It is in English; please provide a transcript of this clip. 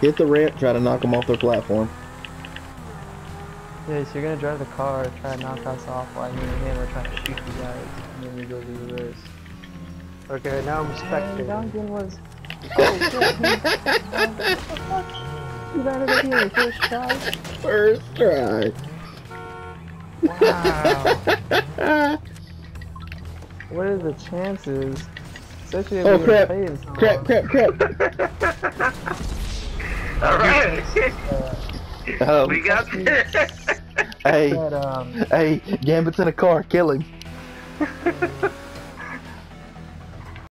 Hit the ramp, try to knock them off their platform. Yeah, so you're gonna drive the car, try to knock us off while me and him are trying to shoot you guys, and then we go do this. Okay, now I'm And spectating. Duncan was. Oh shit! he- You ran it up here first try. First try. Wow. what are the chances? Especially if Oh, we crap. playing so Crap, long. crap, crap. Alright. Um, we got this. hey, But, um, hey, Gambit's in a car, kill him.